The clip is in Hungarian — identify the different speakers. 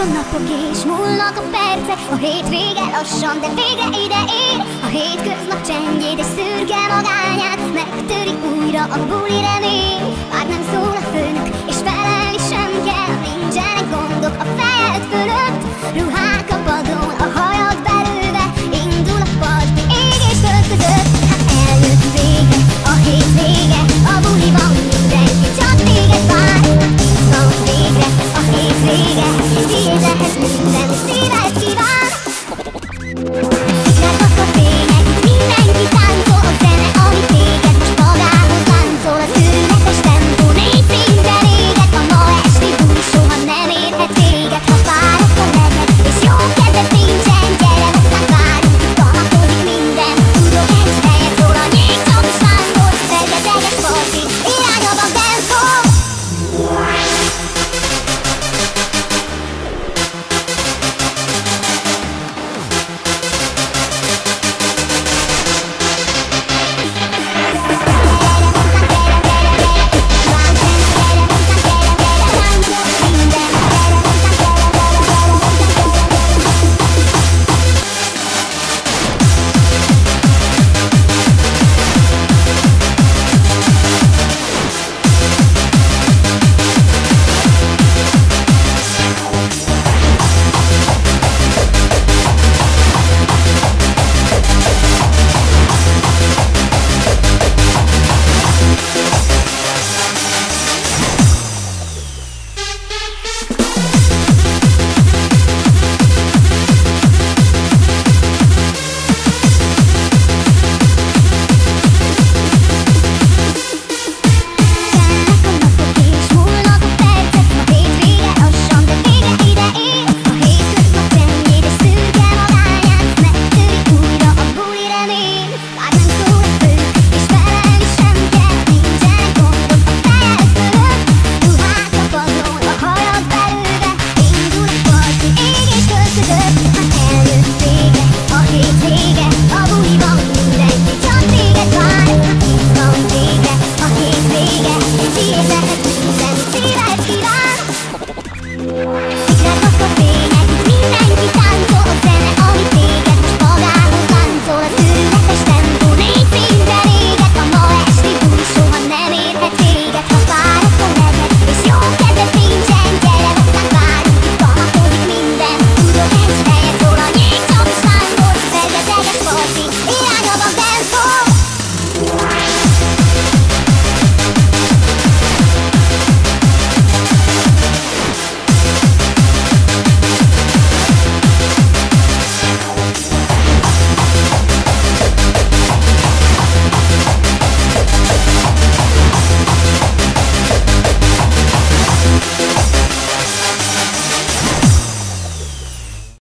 Speaker 1: A napok és múlnak a percek A hétvége lassan, de végre ide ér. A hétköznap csendjét és szürke magányát Megtöri újra a buli remény.